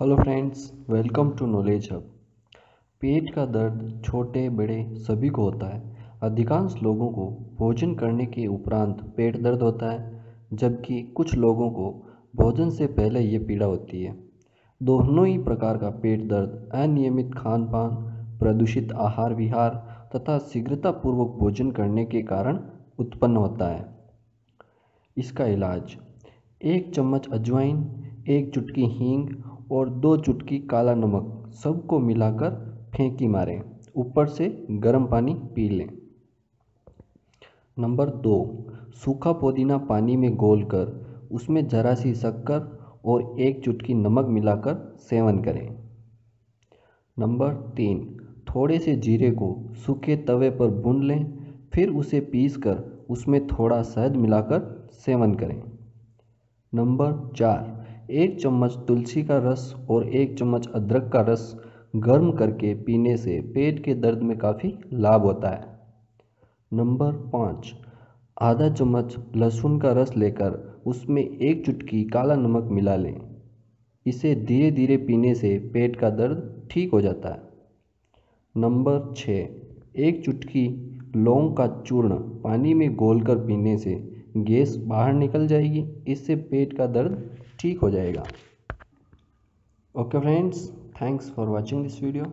Hello friends welcome to knowledge hub पेट का दर्द छोटे, बड़े सभी को होता है। अधिकांश लोगों को भोजन करने के उपरांत पेट दर्द होता है, जबकि कुछ लोगों को भोजन से पहले ये पीड़ा होती है। दोनों ही प्रकार का पेट दर्द, अनियमित खान पान प्रदूषित आहार विहार तथा शीघ्रतापूर्वक भोजन करने के कारण उत्पन्न होता है। इसका इलाज, एक चम्मच अजवाइन, एक चुटकी हींग और दो चुटकी काला नमक सबको मिलाकर फेंकी मारें। ऊपर से गर्म पानी पी लें। नंबर दो, सूखा पुदीना पानी में घोल कर उसमें ज़रा सी शक्कर और एक चुटकी नमक मिलाकर सेवन करें। नंबर तीन, थोड़े से जीरे को सूखे तवे पर भून लें, फिर उसे पीसकर उसमें थोड़ा शहद मिलाकर सेवन करें। नंबर चार एक चम्मच तुलसी का रस और एक चम्मच अदरक का रस गर्म करके पीने से पेट के दर्द में काफ़ी लाभ होता है। नंबर पाँच, आधा चम्मच लहसुन का रस लेकर उसमें एक चुटकी काला नमक मिला लें। इसे धीरे धीरे पीने से पेट का दर्द ठीक हो जाता है। नंबर छः, एक चुटकी लौंग का चूर्ण पानी में घोलकर पीने से गैस बाहर निकल जाएगी। इससे पेट का दर्द ठीक हो जाएगा। Okay friends thanks for watching this video